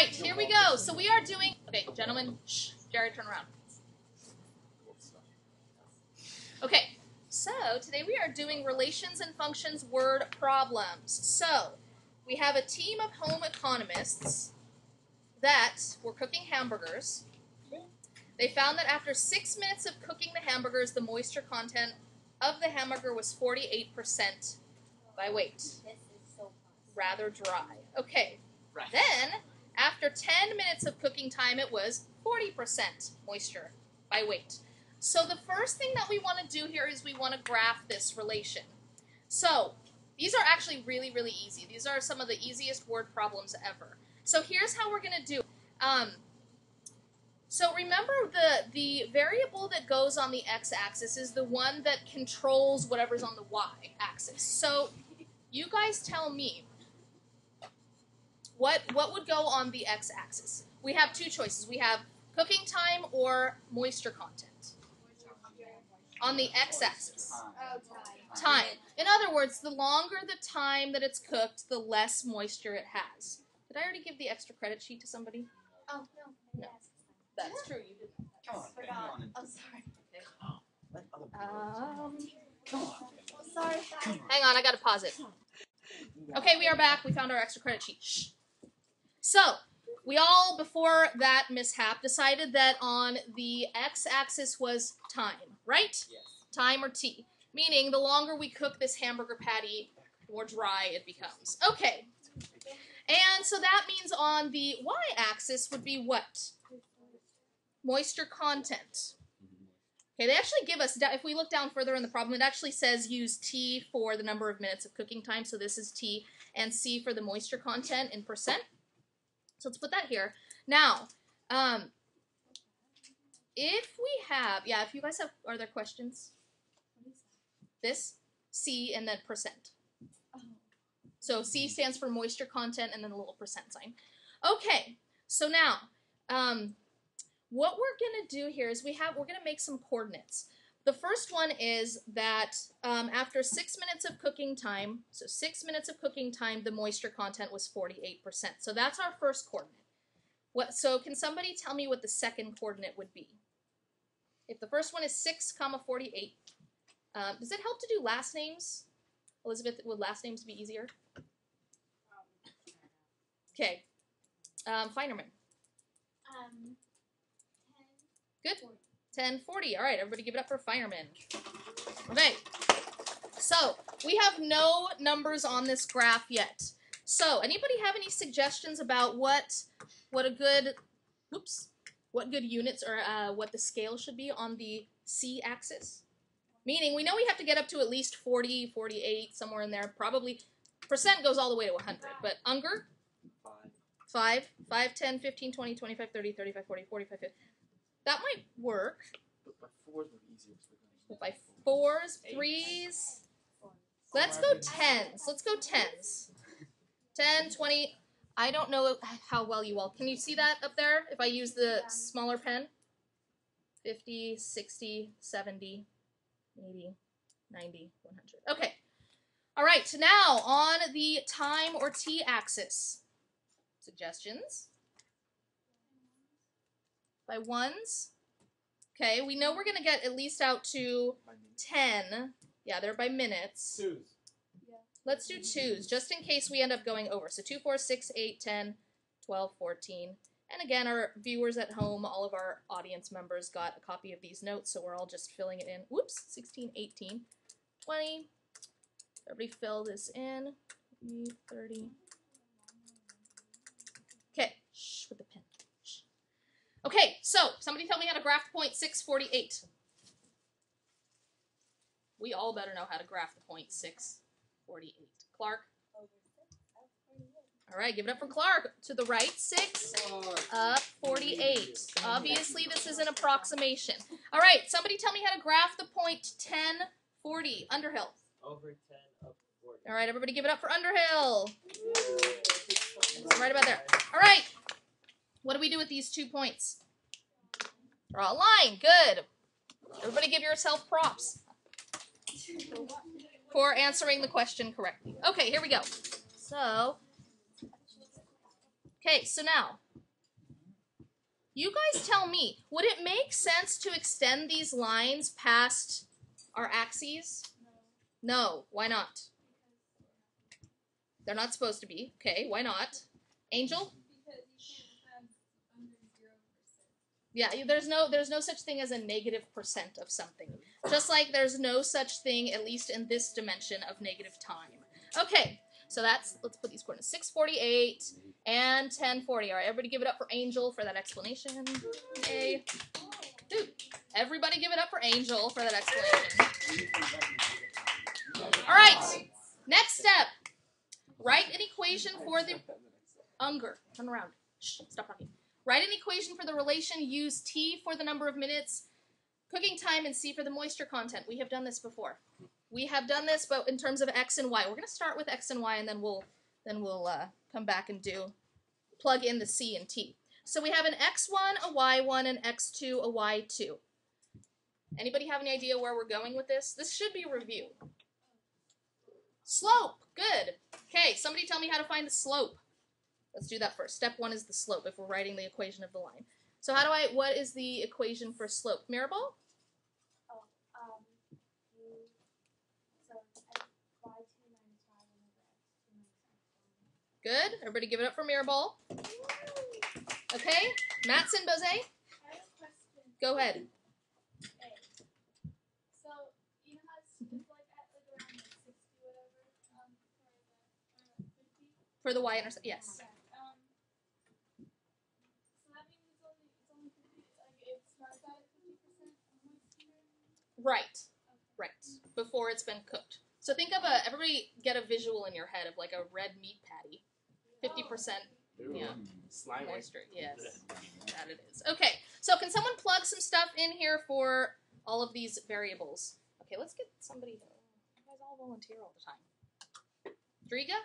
right, here we go. So we are doing. Okay, gentlemen, shh. Jerry, turn around. Okay, so today we are doing relations and functions word problems. So we have a team of home economists that were cooking hamburgers. They found that after six minutes of cooking the hamburgers, the moisture content of the hamburger was 48% by weight. This is so fun. Rather dry. Okay, Right. then after 10 minutes of cooking time, it was 40% moisture by weight. So the first thing that we want to do here is we want to graph this relation. So these are actually really, really easy. These are some of the easiest word problems ever. So here's how we're going to do. Um, so remember the the variable that goes on the x-axis is the one that controls whatever's on the y-axis. So you guys tell me what what would go on the x-axis. We have two choices. We have cooking time or moisture content on the x-axis. Oh, time. Time. In other words, the longer the time that it's cooked, the less moisture it has. Did I already give the extra credit sheet to somebody? Oh, no. No. Yes. That's true. You did. Come on, Ben, come Forgot. on. and- Oh, sorry. Let other people- Um, Come on. Oh, sorry. Sorry. hang on, I gotta pause it. Okay, we are back. We found our extra credit sheet. Shh. So, we all, before that mishap, decided that on the x-axis was time, right? Yes. Time or t. Meaning, the longer we cook this hamburger patty, the more dry it becomes. Okay. And so that means on the y-axis would be what? Moisture content. Okay, they actually give us, if we look down further in the problem, it actually says use T for the number of minutes of cooking time. So this is T, and C for the moisture content in percent. So let's put that here. Now, um, if we have, yeah, if you guys have, are there questions? This, C, and then percent. So C stands for moisture content, and then a little percent sign. Okay, so now, um, what we're gonna do here is we have we're gonna make some coordinates. The first one is that um, after six minutes of cooking time, so six minutes of cooking time, the moisture content was 48%. So that's our first coordinate. What? So can somebody tell me what the second coordinate would be? If the first one is 6 comma 48, um, does it help to do last names? Elizabeth, would last names be easier? Okay. Um, Feinerman. Um, Good. 1040. All right, everybody give it up for Feinerman. Okay. So, we have no numbers on this graph yet. So, anybody have any suggestions about what what a good oops, what good units or uh, what the scale should be on the C axis? Meaning, we know we have to get up to at least 40, 48, somewhere in there. Probably percent goes all the way to 100, but Unger Five. 5, 5, 10, 15, 20, 25, 30, 35, 40, 45, 50. That might work. But by fours would be easier. so By fours, threes. Let's go tens. Let's go tens. 10, 20. I don't know how well you all can you see that up there if I use the smaller pen? 50, 60, 70, 80, 90, 100. Okay. All right, now on the time or t axis. Suggestions? By ones. Okay, we know we're going to get at least out to 10. Yeah, they're by minutes. Twos. Let's do twos, just in case we end up going over. So 2, 4, 6, 8, 10, 12, 14. And again, our viewers at home, all of our audience members got a copy of these notes, so we're all just filling it in. Whoops, 16, 18, 20. Everybody fill this in. 30. Okay, shh, with the pen. Shh. Okay, so somebody tell me how to graph point 648. We all better know how to graph the point 648. Clark? All right, give it up for Clark. To the right, 6. Up 48. Obviously, this is an approximation. All right, somebody tell me how to graph the point 1040. Underhill. Over 10, up 40. All right, everybody give it up for Underhill. Right about there. Do with these two points? Draw a line. Good. Everybody give yourself props for answering the question correctly. Okay, here we go. So, okay, so now You guys tell me, would it make sense to extend these lines past our axes? No. Why not? They're not supposed to be. Okay, why not? Angel? Yeah, there's no there's no such thing as a negative percent of something. Just like there's no such thing, at least in this dimension, of negative time. Okay, so that's let's put these coordinates 648 and 1040. All right, everybody give it up for Angel for that explanation. Yay. Dude, everybody give it up for Angel for that explanation. All right, next step. Write an equation for the Unger. Turn around. Shh, stop talking. Write an equation for the relation. Use T for the number of minutes, cooking time, and C for the moisture content. We have done this before. We have done this, but in terms of X and Y. We're going to start with X and Y, and then we'll then we'll uh, come back and do plug in the C and T. So we have an X1, a Y1, an X2, a Y2. Anybody have any idea where we're going with this? This should be review. Slope. Good. Okay, somebody tell me how to find the slope. Let's do that first. Step one is the slope if we're writing the equation of the line. So how do I, what is the equation for slope? Mirabal? Oh, um, so, X, Y two minus Y one over X two minus X one. Good. Everybody give it up for Mirabal. Okay. Matson Bose, I have a question. go ahead. Okay. So, you know how it's, it's like at like around like sixty whatever, um, for the, uh, fifty? For the y intercept. Yes. Yeah, um, so that means it's only, it's only fifty, like it starts out at fifty percent moisture? Right. Right. Before it's been cooked. So think of a, everybody get a visual in your head of like a red meat patty. 50% Yeah. Slimy. moisture. Yes. That it is. Okay. So can someone plug some stuff in here for all of these variables? Okay, let's get somebody. You guys all volunteer all the time. Driga?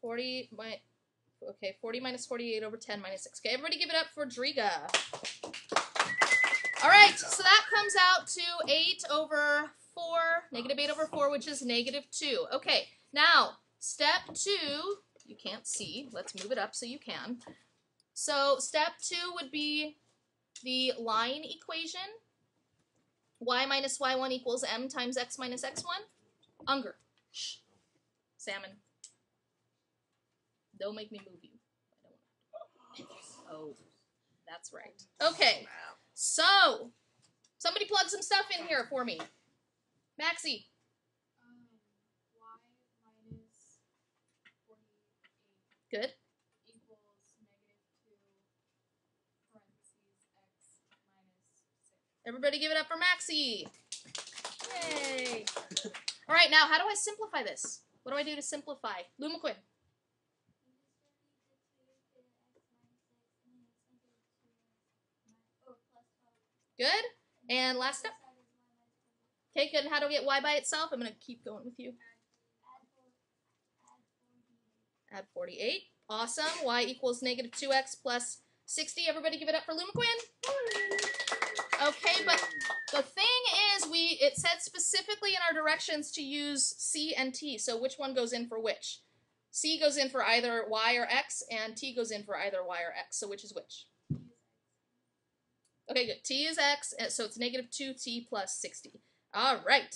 Forty mi- okay, forty minus forty-eight over ten minus six. Okay, everybody give it up for Driga. All right, so that comes out to eight over four, negative eight over four, which is negative two. Okay, now step two. You can't see. Let's move it up so you can. So step two would be the line equation. Y minus y1 equals m times x minus x1. Unger. Shh. Salmon. Don't make me move you. I don't want Oh, that's right. Okay, so somebody plug some stuff in here for me. Maxie. Um, y minus forty-eight Good. equals negative two x minus six. Everybody give it up for Maxie. Yay. All right, now how do I simplify this? What do I do to simplify? Luma Quinn. Good. And last step. Okay, good. And how do I get y by itself? I'm going to keep going with you. Add 48. Awesome. y equals negative 2x plus 60. Everybody give it up for Luma Quinn. Okay, but the thing is, we it said specifically in our directions to use C and T. So which one goes in for which? C goes in for either Y or X, and T goes in for either Y or X. So which is which? Okay, good. T is X, and so it's negative 2T plus 60. All right.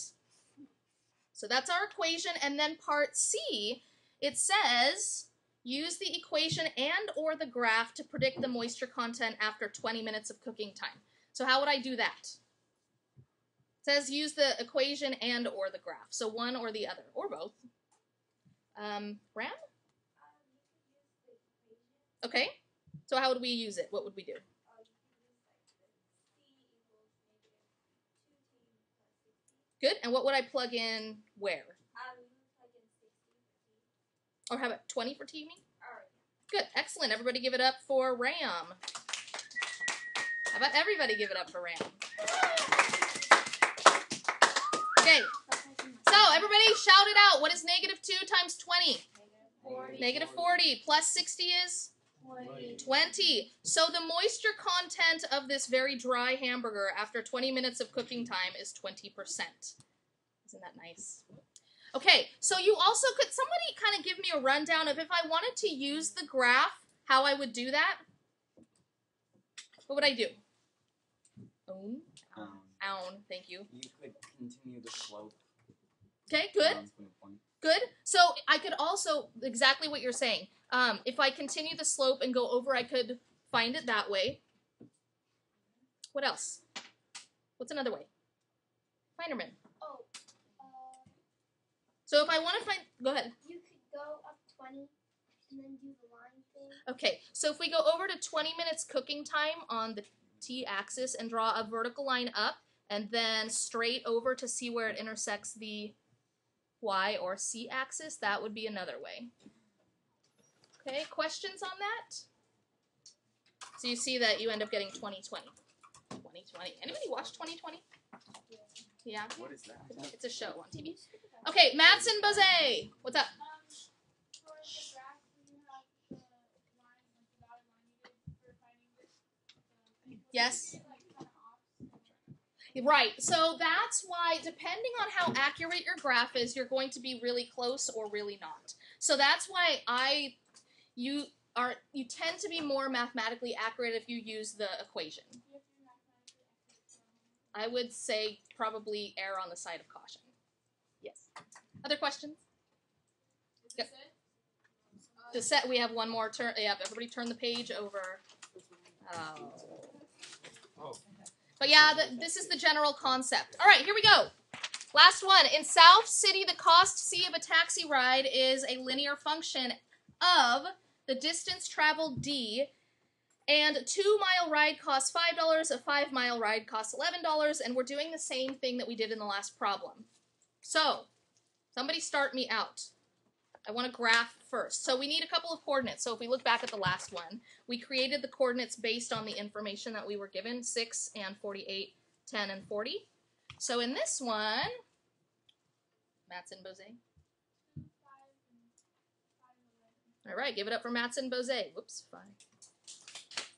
So that's our equation, and then part C, it says use the equation and or the graph to predict the moisture content after 20 minutes of cooking time. So how would I do that? It says use the equation and or the graph. So one or the other, or both. Um, Ram? Okay. So how would we use it? What would we do? Good. And what would I plug in where? Or how about 20 for T, you mean? Good. Excellent. Everybody give it up for Ram. How about everybody give it up for Ram? Okay. So everybody shout it out. What is negative 2 times 20? Negative 40 plus 60 is 20. So the moisture content of this very dry hamburger after 20 minutes of cooking time is 20%. Isn't that nice? Okay, so you also could somebody kind of give me a rundown of if I wanted to use the graph, how I would do that? What would I do? Own, Um, own, thank you. you could continue the slope. Okay, good. Good. So I could also exactly what you're saying. Um, if I continue the slope and go over, I could find it that way. What else? What's another way? Finderman. Oh, uh, So if I want to find, go ahead. you could go up 20 and then do the line thing. Okay. So if we go over to 20 minutes cooking time on the t-axis and draw a vertical line up, and then straight over to see where it intersects the y or c axis, that would be another way. Okay. Questions on that? So you see that you end up getting 2020. 2020. Anybody watch 2020? Yeah, What is that? it's a show on TV. Okay, Madsen Bazet, what's up? For the graph, you have the line, like the dotted line you did for finding the, the Yes. like kind of off. Right. So that's why, depending on how accurate your graph is, you're going to be really close or really not. So that's why I, you are, you tend to be more mathematically accurate if you use the equation. You have to be mathematically accurate. I would say probably err on the side of caution. Yes. Other questions? Yep. The set. We have one more turn. Yeah. Everybody, turn the page over. Oh. Oh. But yeah, the, this is the general concept. All right, here we go. Last one. In South City, the cost C of a taxi ride is a linear function of the distance traveled D, and a two mile ride costs five dollars. A five mile ride costs eleven dollars, and we're doing the same thing that we did in the last problem. So, somebody start me out. I want to graph first. So we need a couple of coordinates. So if we look back at the last one, we created the coordinates based on the information that we were given 6 and 48, 10 and 40. So in this one, Matson Bose. All right, give it up for Matson Bose. Whoops, fine.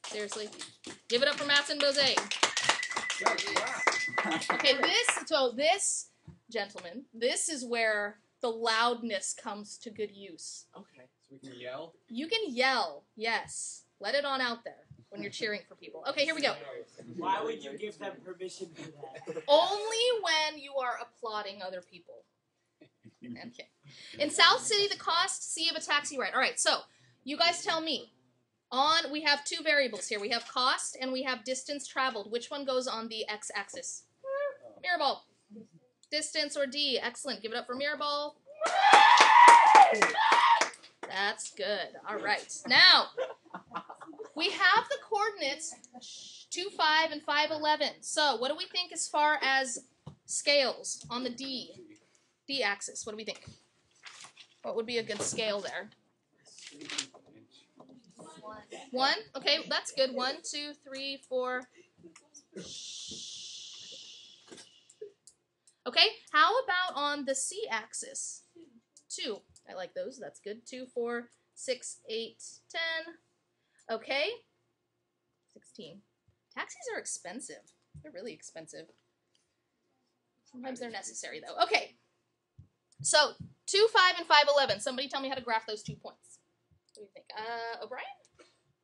Seriously, give it up for Matson Bose. Okay, this so this gentleman, this is where the loudness comes to good use. Okay, so we can yell. You can yell, yes. Let it on out there when you're cheering for people. Okay, here we go. Why would you give them permission for that? Only when you are applauding other people. Okay. In South City, the cost C of a taxi ride. All right, so you guys tell me. On we have two variables here. We have cost and we have distance traveled. Which one goes on the x-axis? Mirabal. Distance or D? Excellent. Give it up for Mirabal. That's good. All right. Now we have the coordinates 2, 5, and 5, 11. So what do we think as far as scales on the D? D axis. What do we think? What would be a good scale there? One. Okay, that's good. One, two, three, four. Okay, how about on the C axis? Two. I like those. That's good. Two, four, six, eight, ten. Okay. Sixteen. Taxis are expensive. They're really expensive. Sometimes they're necessary though. Okay. So two, five, and five, eleven. Somebody tell me how to graph those two points. What do you think? Uh, O'Brien.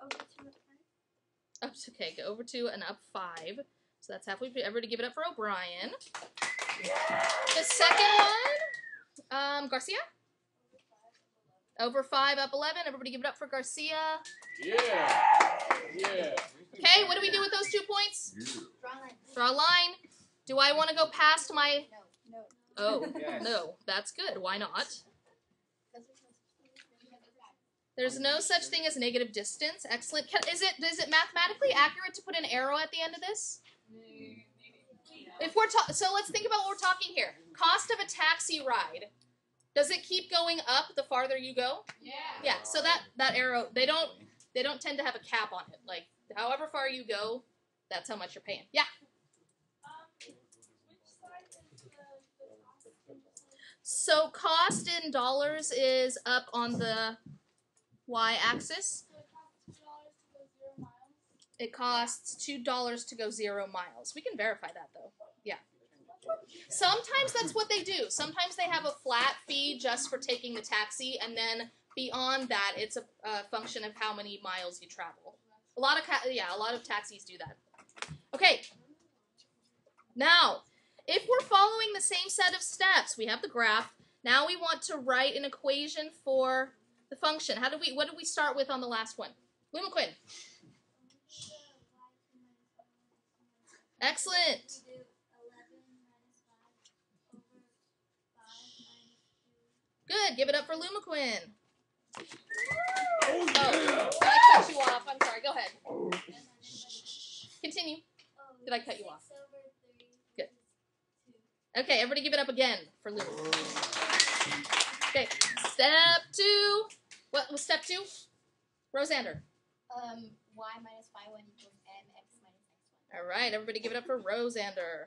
Two at five. Up to, okay, go over two and up five. So that's halfway. Everybody give it up for O'Brien. The second one, um, Garcia. Over five, up eleven. Everybody give it up for Garcia. Yeah. Yeah. Okay, what do we do with those two points? Draw line. Draw a line. Do I want to go past my? No, no. Oh, Yes. no, that's good. Why not? That's what I'm There's no such thing as negative distance. Excellent. Can, is it is it mathematically accurate to put an arrow at the end of this? If we're ta- so let's think about what we're talking here. Cost of a taxi ride. Does it keep going up the farther you go? Yeah. Yeah. So that that arrow they don't they don't tend to have a cap on it. Like however far you go, that's how much you're paying. Yeah. Um, which side is the, the cost? So cost in dollars is up on the y-axis. It costs two dollars to go zero miles. We can verify that though. Yeah. Sometimes that's what they do. Sometimes they have a flat fee just for taking the taxi, and then beyond that, it's a, a function of how many miles you travel. A lot of yeah, a lot of taxis do that. Okay. Now, if we're following the same set of steps, we have the graph. Now we want to write an equation for the function. How do we? What did we start with on the last one? Luma Quinn. Excellent. Good. Give it up for Luma Quinn. Oh, oh did I cut you off? I'm sorry. Go ahead. Oh. Continue. Did I cut you off? Good. Okay, everybody give it up again for Luma. Okay, step two. What was step two? Rosander. Um, y minus y one equals m x minus x one. All right, everybody give it up for Rosander.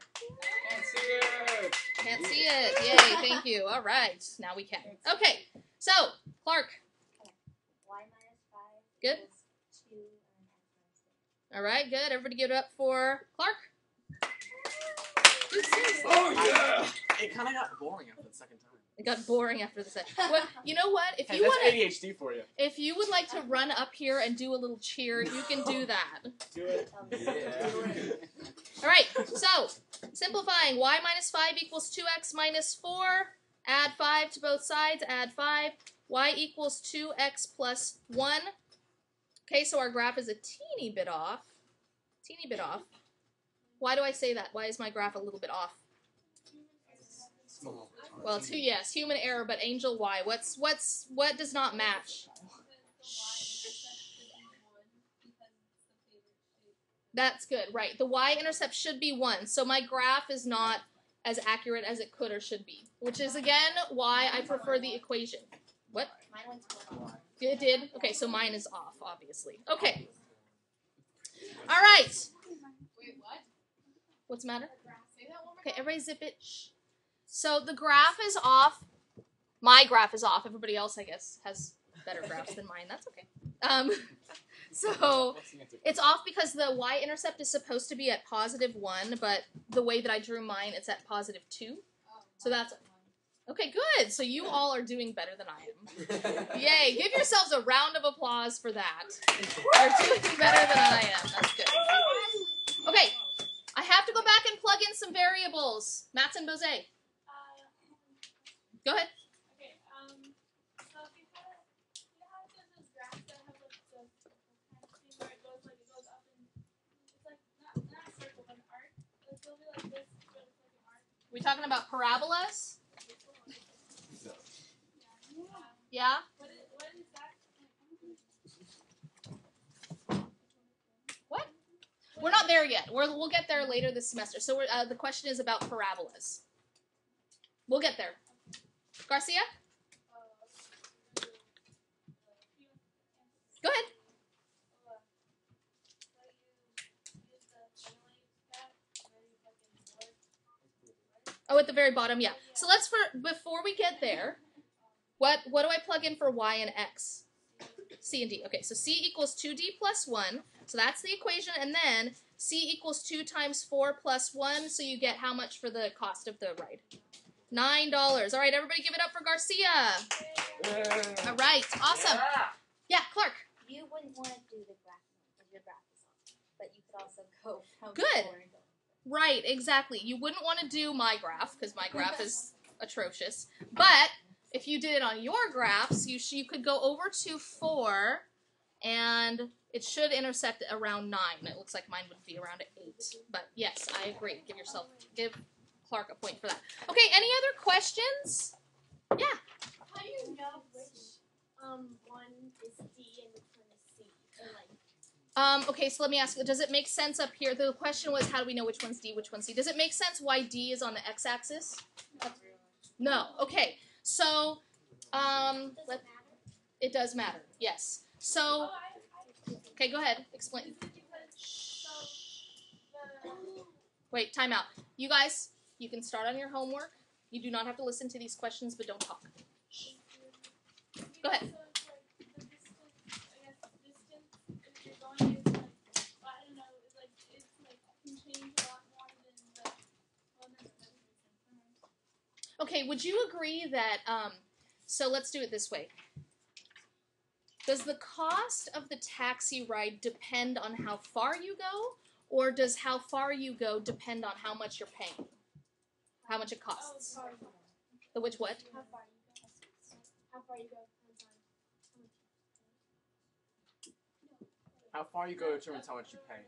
Can't see it. Can't see it. Yay, thank you. All right, now we can. Okay, so Clark. y minus five Good. equals two and x minus six. All right, good. Everybody give it up for Clark. Oh yeah. It kind of got boring after the second time. It got boring after the second. What? You know what? If Hey, you want to, ADHD for you. if you would like to run up here and do a little cheer, you can do that. Do it. Yeah. All right. So simplifying, y minus five equals two x minus four. Add five to both sides. Add five. y equals two x plus one. Okay, so our graph is a teeny bit off. Teeny bit off. Why do I say that? Why is my graph a little bit off? Small. Well, two yes, human error, but angel why? What's what's what does not match? That's good, right? The y-intercept should be one, so my graph is not as accurate as it could or should be, which is again why I prefer the equation. What? Mine went to one. It did. Okay, so mine is off, obviously. Okay. All right. What's the matter? Say that one more Okay, everybody zip it. Shh. So the graph is off. My graph is off. Everybody else, I guess, has better graphs than mine. That's okay. Um, so What's the answer? it's off because the y-intercept is supposed to be at positive one, but the way that I drew mine, it's at positive two. So that's okay. Good. So you all are doing better than I am. Yay! Give yourselves a round of applause for that. You're doing better than I am. That's good. Okay, I have to go back and plug in some variables. Matson Bose, go ahead. Okay, um, so if you have, you know how it says those graphs that have like the, the kind of thing where it goes like it goes up and it's like not not a circle but an arc. Like it'll be like this, but it's like an arc. We talking about parabolas? Yeah. Yeah. What is what is that? What? We're not there yet. We're, we'll get there later this semester. So uh, the question is about parabolas. We'll get there. Garcia, go ahead. Oh, at the very bottom, yeah. So let's for before we get there, what what do I plug in for y and x? C and D. Okay, so C equals 2D plus 1. So that's the equation. And then C equals 2 times 4 plus 1. So you get how much for the cost of the ride? $9. All right, everybody give it up for Garcia. All right, awesome. Yeah, Clark. You wouldn't want to do the graph because your graph is off, but you could also go from Good. four and go. Right, exactly. You wouldn't want to do my graph because my graph is atrocious. But if you did it on your graphs, you you could go over to four, and it should intersect around nine. It looks like mine would be around eight. But yes, I agree. Give yourself give Clark a point for that. Okay. Any other questions? Yeah. How do you know which um one is D and which one is C? Like Um, okay, so let me ask does it make sense up here? The question was how do we know which one's D, which one's C? Does it make sense why D is on the x axis? No. Okay. So um it it does matter. Yes. So okay, go ahead. Explain. Wait, time out. You guys, you can start on your homework. You do not have to listen to these questions, but don't talk. Go ahead. So it's like the distance, I guess distance if you're going is like I don't know, it's like it's like can change a lot more than the well never mind. Okay, would you agree that um so let's do it this way. Does the cost of the taxi ride depend on how far you go or does how far you go depend on how much you're paying? How much it Oh, costs? sorry. The which what? How far you go? How far you go? depends on How far you go determines how much you pay.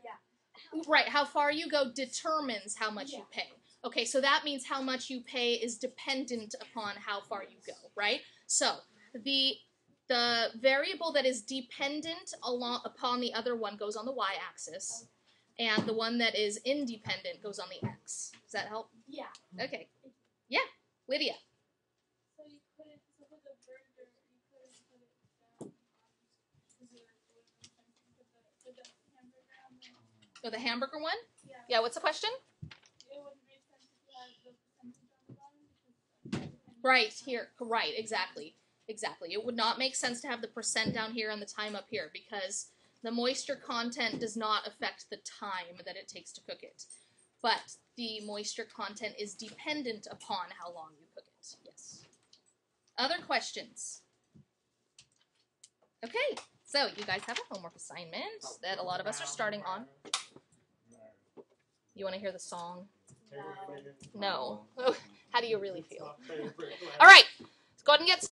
Right, how far you go determines how much you pay. Okay, so that means how much you pay is dependent upon how far you go, right? So the the variable that is dependent along upon the other one goes on the y-axis, and the one that is independent goes on the x. Does that help? Yeah. Okay. Yeah, Lydia. So you couldn't, so for the burger, you couldn't put it down on dessert or whatever, put the, put the hamburger on there. Oh, the hamburger one? Yeah. Yeah. What's the question? Right here. Right. Exactly. Exactly. It would not make sense to have the percent down here and the time up here because the moisture content does not affect the time that it takes to cook it. But the moisture content is dependent upon how long you cook it. Yes. Other questions? Okay. So you guys have a homework assignment that a lot of us are starting on. You want to hear the song? No. How do you really feel? All right. Let's go ahead and get